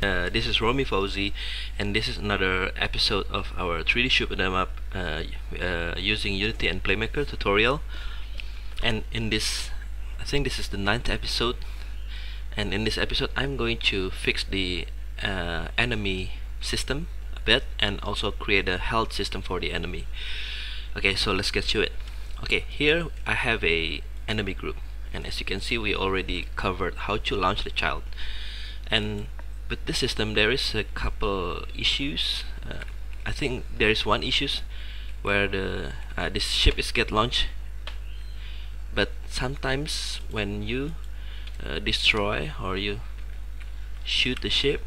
Uh, this is Romi Fauzi, and this is another episode of our 3D Shoot 'em up uh, uh, using Unity and Playmaker tutorial. And in this, I think this is the ninth episode. And in this episode, I'm going to fix the uh, enemy system a bit, and also create a health system for the enemy. Okay, so let's get to it. Okay, here I have a enemy group, and as you can see, we already covered how to launch the child. And with this system there is a couple issues. Uh, I think there is one issues where the uh, this ship is get launched. But sometimes when you uh, destroy or you shoot the ship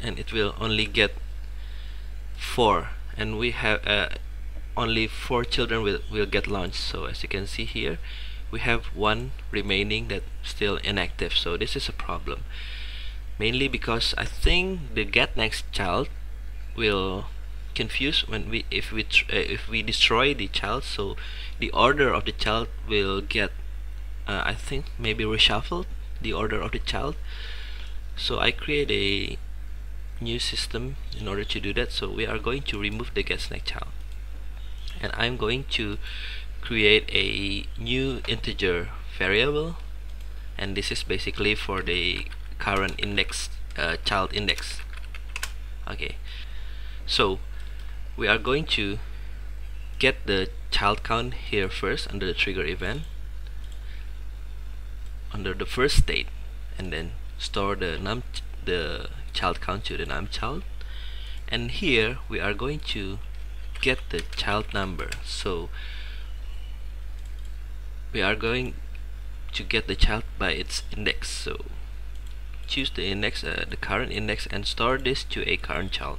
and it will only get four. And we have uh, only four children will, will get launched. So as you can see here we have one remaining that still inactive. So this is a problem mainly because I think the get next child will confuse when we if we uh, if we destroy the child so the order of the child will get uh, I think maybe reshuffled the order of the child. So I create a new system in order to do that so we are going to remove the get next child. And I'm going to create a new integer variable and this is basically for the current index uh, child index. Okay. So we are going to get the child count here first under the trigger event under the first state and then store the num the child count to the num child. And here we are going to get the child number. So we are going to get the child by its index. So choose the index uh, the current index and store this to a current child.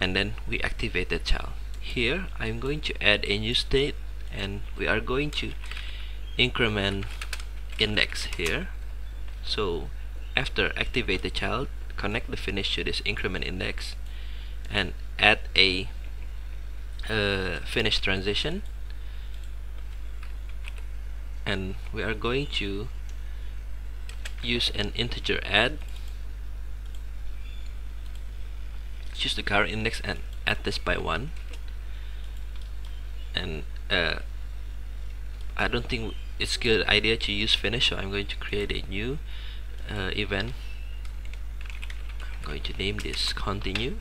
And then we activate the child. Here I'm going to add a new state and we are going to increment index here. So after activate the child connect the finish to this increment index and add a uh, finish transition. And we are going to use an integer add. Choose the current index and add this by one. And uh, I don't think it's a good idea to use finish so I'm going to create a new uh, event. I'm going to name this continue.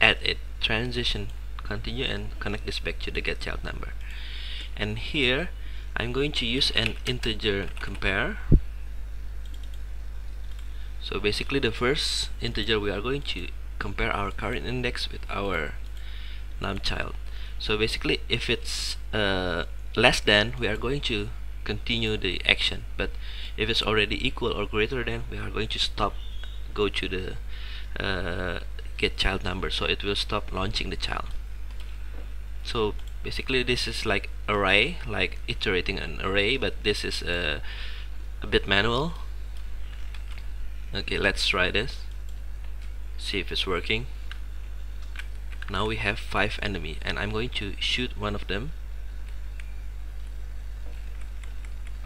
Add a transition continue and connect this back to the get child number. And here I'm going to use an integer compare so basically the first integer we are going to compare our current index with our num child. So basically if it's uh, less than we are going to continue the action. But if it's already equal or greater than we are going to stop go to the uh, get child number. So it will stop launching the child. So basically this is like array like iterating an array but this is uh, a bit manual okay let's try this. See if it's working. Now we have five enemy and I'm going to shoot one of them.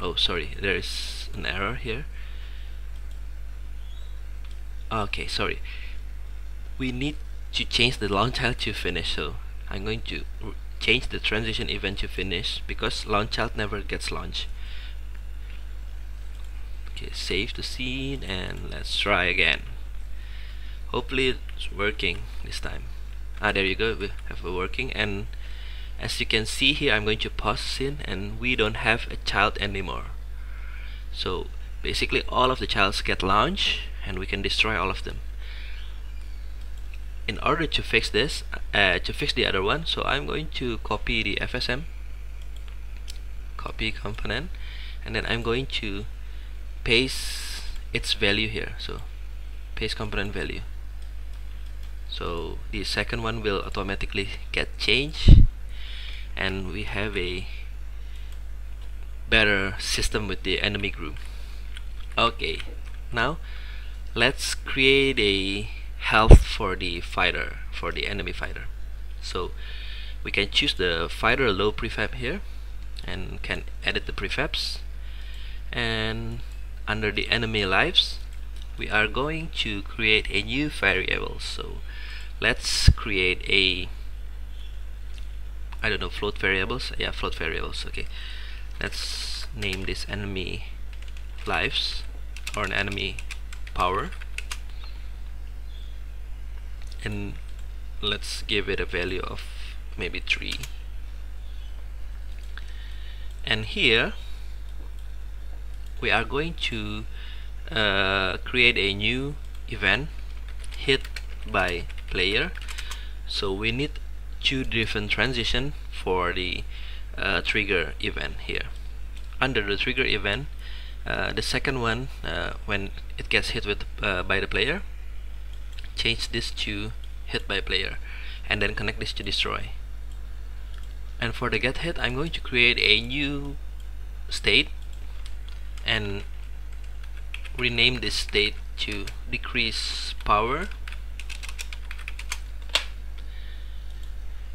Oh sorry there is an error here. Okay sorry. We need to change the launch child to finish so I'm going to change the transition event to finish because launch child never gets launched okay save the scene and let's try again. Hopefully it's working this time. Ah there you go. We have a working and as you can see here I'm going to pause the scene and we don't have a child anymore. So basically all of the childs get launched and we can destroy all of them. In order to fix this uh, to fix the other one so I'm going to copy the FSM copy component and then I'm going to paste its value here. So paste component value. So the second one will automatically get changed. And we have a better system with the enemy group. Okay now let's create a health for the fighter for the enemy fighter. So we can choose the fighter low prefab here and can edit the prefabs. And under the enemy lives we are going to create a new variable. So let's create a I don't know float variables? Yeah float variables okay. Let's name this enemy lives or an enemy power. And let's give it a value of maybe 3 and here we are going to uh, create a new event hit by player. So we need two different transition for the uh, trigger event here. Under the trigger event uh, the second one uh, when it gets hit with uh, by the player change this to hit by player and then connect this to destroy. And for the get hit I'm going to create a new state and rename this state to decrease power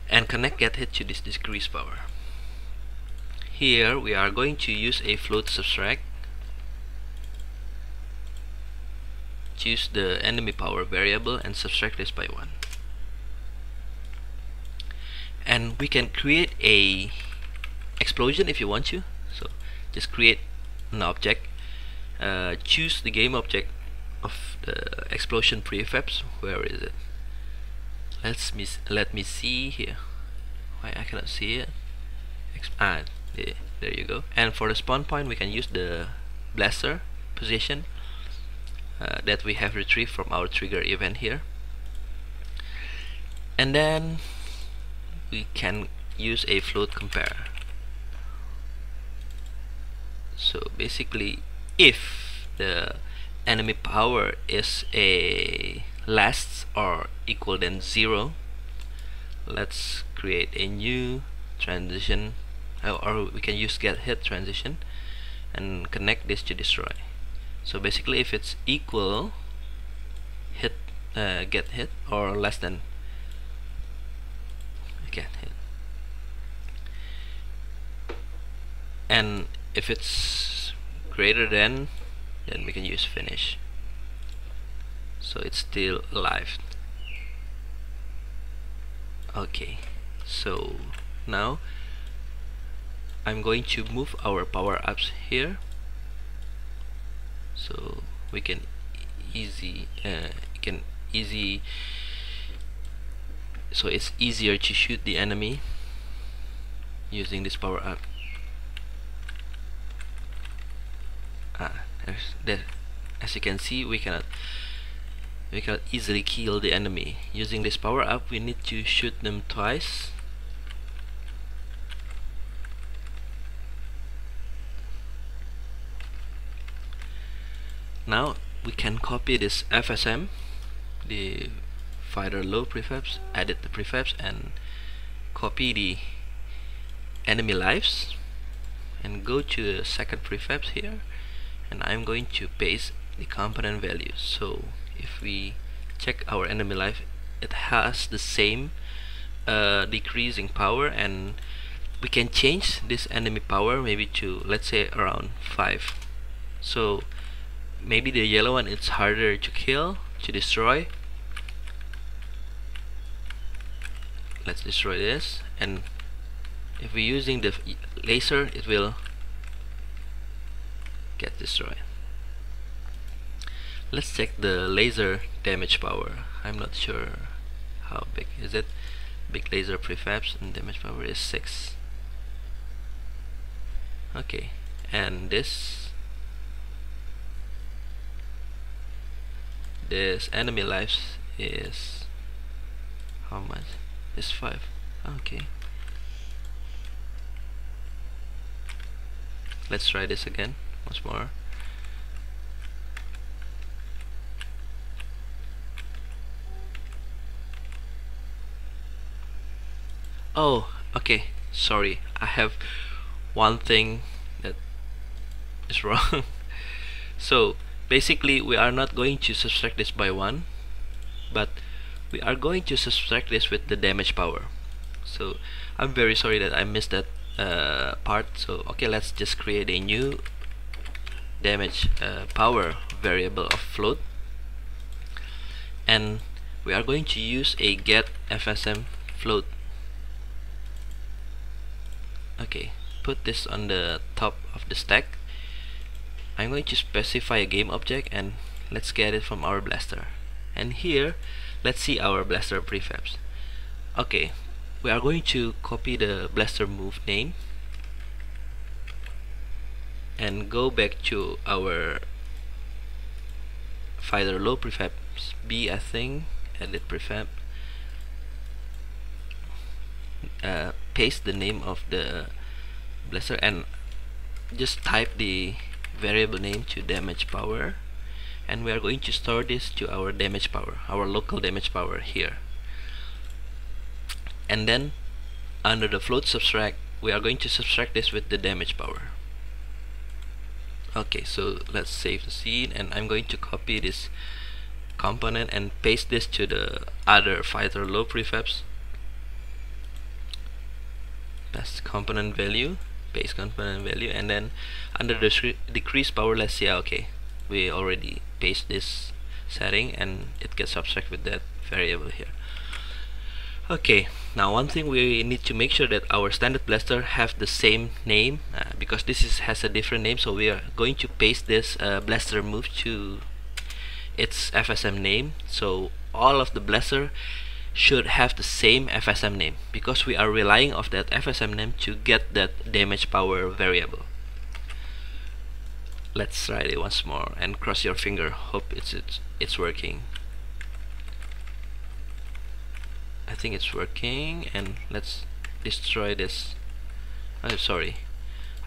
and connect get hit to this decrease power. Here we are going to use a float subtract. Choose the enemy power variable and subtract this by 1 and we can create a explosion if you want to. So just create an object uh, choose the game object of the explosion prefabs. Where is it? Let's me let me see here. Why I cannot see it? Ex ah there, there you go. And for the spawn point we can use the blaster position uh, that we have retrieved from our trigger event here. And then we can use a float compare so basically if the enemy power is a less or equal than zero let's create a new transition. Or we can use get hit transition and connect this to destroy. So basically if it's equal hit uh, get hit or less than get hit. And if it's greater than then we can use finish. So it's still alive. Okay so now I'm going to move our power-ups here. So we can easy uh, can easy so it's easier to shoot the enemy using this power there as you can see we cannot we cannot easily kill the enemy. Using this power up we need to shoot them twice. Now we can copy this FSM the fighter low prefabs edit the prefabs and copy the enemy lives and go to the second prefabs here and I'm going to paste the component values so if we check our enemy life it has the same uh, decreasing power and we can change this enemy power maybe to let's say around 5 so maybe the yellow one it's harder to kill to destroy. Let's destroy this and if we're using the laser it will get destroyed. Let's check the laser damage power. I'm not sure how big. Is it big laser prefabs and damage power is 6 okay and this this enemy lives is how much? Is 5 okay. Let's try this again once more? Oh okay. Sorry. I have one thing that is wrong. So basically we are not going to subtract this by 1 but we are going to subtract this with the damage power. So I'm very sorry that I missed that uh, part. So okay let's just create a new damage uh, power variable of float. And we are going to use a get FSM float. Okay put this on the top of the stack. I'm going to specify a game object and let's get it from our blaster. And here let's see our blaster prefabs. Okay we are going to copy the blaster move name and go back to our fighter low prefabs B I think edit prefab uh, paste the name of the blaster and just type the variable name to damage power. And we are going to store this to our damage power our local damage power here. And then under the float subtract we are going to subtract this with the damage power okay so let's save the scene and I'm going to copy this component and paste this to the other fighter low prefabs. Paste component value paste component value and then under the decrease power let's see okay we already paste this setting and it gets subtract with that variable here okay now one thing we need to make sure that our standard blaster have the same name uh, because this is has a different name so we are going to paste this uh, blaster move to its FSM name. So all of the blaster should have the same FSM name because we are relying of that FSM name to get that damage power variable. Let's try it once more and cross your finger. Hope it's it's, it's working I think it's working and let's destroy this. I'm oh, sorry.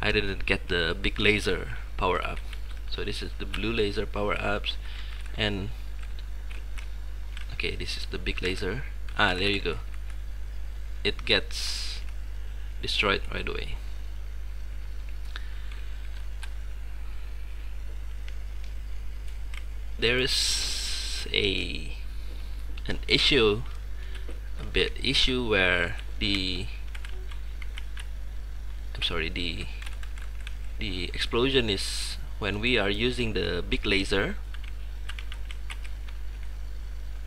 I didn't get the big laser power up. So this is the blue laser power ups and okay this is the big laser. Ah there you go. It gets destroyed right away. There is a an issue bit issue where the I'm sorry the the explosion is when we are using the big laser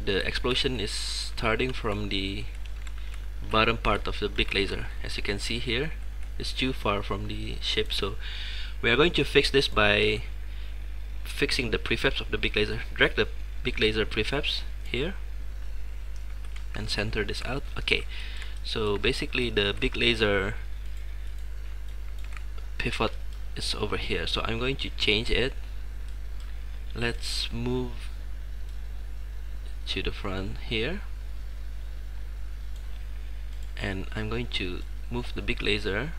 the explosion is starting from the bottom part of the big laser. As you can see here it's too far from the ship. So we are going to fix this by fixing the prefabs of the big laser. Drag the big laser prefabs here and center this out. Okay. So basically the big laser pivot is over here. So I'm going to change it. Let's move to the front here. And I'm going to move the big laser.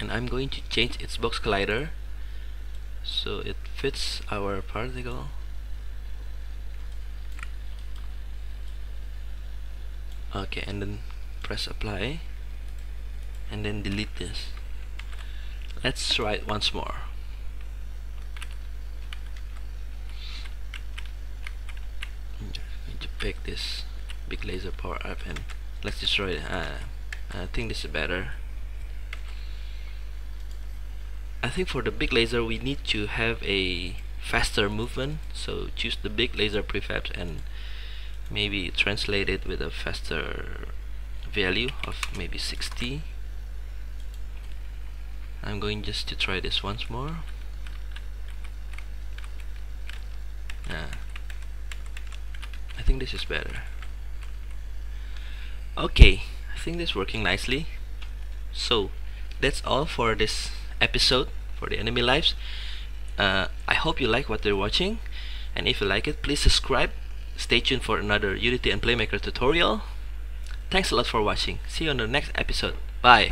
And I'm going to change its box collider so it fits our particle okay and then press apply. And then delete this. Let's try it once more. To pick this big laser power up and let's destroy it. Uh, I think this is better. I think for the big laser we need to have a faster movement. So choose the big laser prefabs and maybe translate it with a faster value of maybe 60 I'm going just to try this once more. Yeah I think this is better. Okay I think this is working nicely. So that's all for this episode for the enemy lives. Uh, I hope you like what you're watching. And if you like it please subscribe stay tuned for another Unity and Playmaker tutorial. Thanks a lot for watching. See you on the next episode. Bye